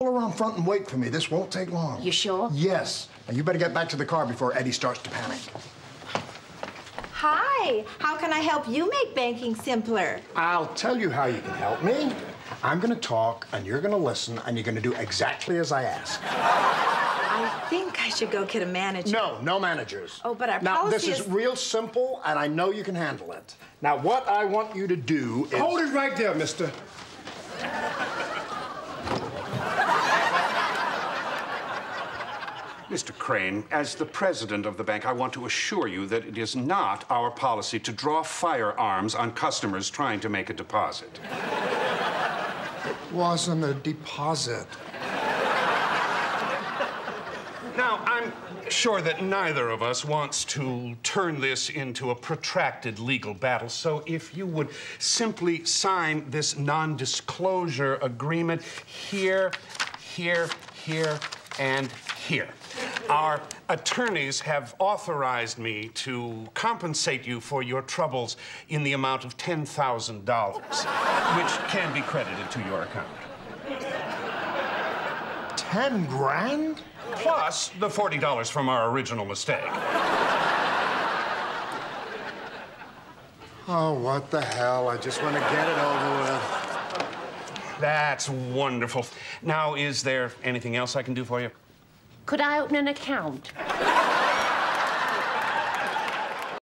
Pull around front and wait for me. This won't take long. You sure? Yes. Now you better get back to the car before Eddie starts to panic. Hi, how can I help you make banking simpler? I'll tell you how you can help me. I'm gonna talk and you're gonna listen and you're gonna do exactly as I ask. I think I should go get a manager. No, no managers. Oh, but our now, policy this is, is- real simple and I know you can handle it. Now, what I want you to do is. Hold it right there, mister. Mr. Crane, as the president of the bank, I want to assure you that it is not our policy to draw firearms on customers trying to make a deposit. wasn't a deposit. Now, I'm sure that neither of us wants to turn this into a protracted legal battle, so if you would simply sign this non disclosure agreement here, here, here, and here. Our attorneys have authorized me to compensate you for your troubles in the amount of $10,000, which can be credited to your account. Ten grand? Plus the $40 from our original mistake. Oh, what the hell? I just want to get it over with. That's wonderful. Now, is there anything else I can do for you? Could I open an account?